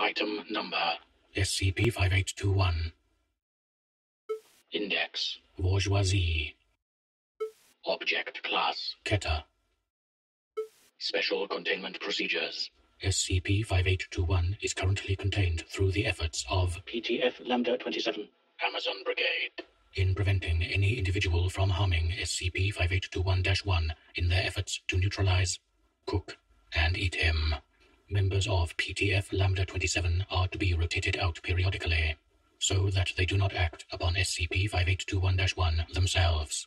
Item number. SCP-5821 Index. Voregeoisie. Object Class. Keter Special Containment Procedures. SCP-5821 is currently contained through the efforts of PTF Lambda 27 Amazon Brigade. in preventing any individual from harming SCP-5821-1 in their efforts to neutralize, cook, and eat him. Members of PTF Lambda 27 are to be rotated out periodically so that they do not act upon SCP-5821-1 themselves.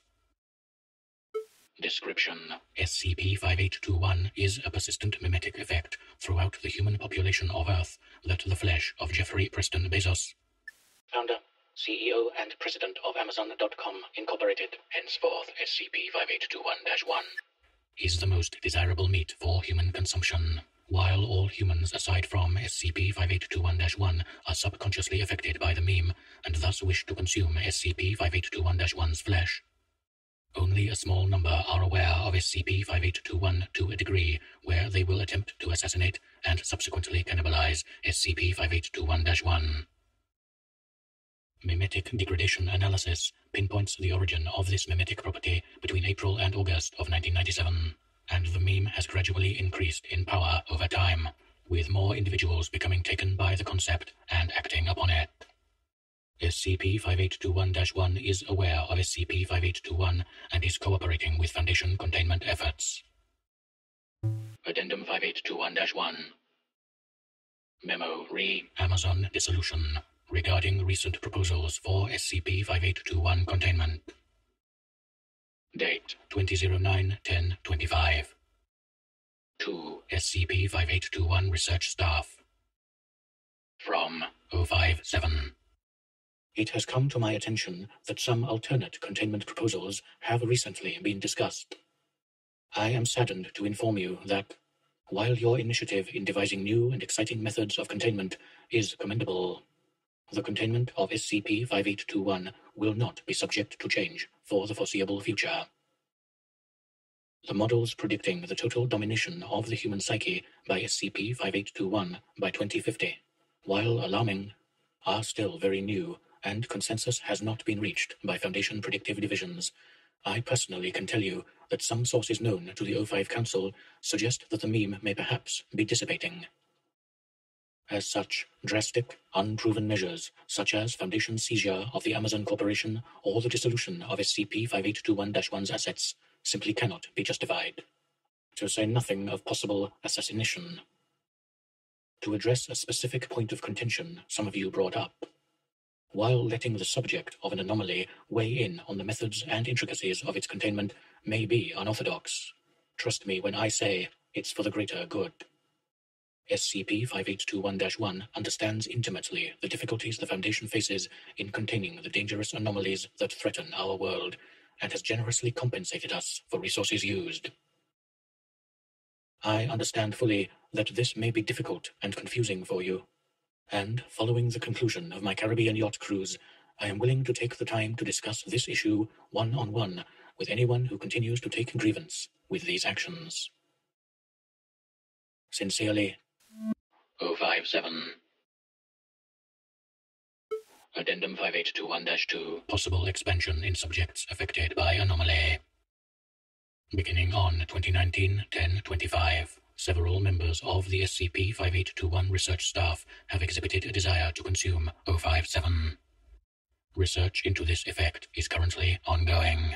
Description SCP-5821 is a persistent memetic effect throughout the human population of Earth that the flesh of Jeffrey Preston Bezos, Founder, CEO, and President of Amazon.com Incorporated, henceforth SCP-5821-1 is the most desirable meat for human consumption. While all humans aside from SCP-5821-1 are subconsciously affected by the meme and thus wish to consume SCP-5821-1's flesh, only a small number are aware of SCP-5821 to a degree where they will attempt to assassinate and subsequently cannibalize SCP-5821-1. Memetic degradation analysis pinpoints the origin of this memetic property between April and August of 1997, and the meme has gradually increased in power over time, with more individuals becoming taken by the concept and acting upon it. SCP-5821-1 is aware of SCP-5821 and is cooperating with Foundation containment efforts. Addendum 5821-1 Memo Re Amazon Dissolution regarding recent proposals for SCP-5821 containment. Date 2009-10-25 to SCP-5821 Research Staff. From O5-7 It has come to my attention that some alternate containment proposals have recently been discussed. I am saddened to inform you that, while your initiative in devising new and exciting methods of containment is commendable, the containment of SCP-5821 will not be subject to change for the foreseeable future. The models predicting the total domination of the human psyche by SCP-5821 by 2050, while alarming, are still very new and consensus has not been reached by Foundation predictive divisions. I personally can tell you that some sources known to the O5 Council suggest that the meme may perhaps be dissipating. As such, drastic, unproven measures, such as Foundation seizure of the Amazon Corporation or the dissolution of SCP-5821-1's assets, simply cannot be justified. To say nothing of possible assassination. To address a specific point of contention some of you brought up, while letting the subject of an anomaly weigh in on the methods and intricacies of its containment may be unorthodox. Trust me when I say it's for the greater good. SCP-5821-1 understands intimately the difficulties the Foundation faces in containing the dangerous anomalies that threaten our world, and has generously compensated us for resources used. I understand fully that this may be difficult and confusing for you, and following the conclusion of my Caribbean yacht cruise, I am willing to take the time to discuss this issue one on one with anyone who continues to take grievance with these actions. Sincerely, O5-7 Addendum 5821-2 possible expansion in subjects affected by anomaly. Beginning on 2019-10-25, several members of the SCP-5821 research staff have exhibited a desire to consume O5-7. Research into this effect is currently ongoing.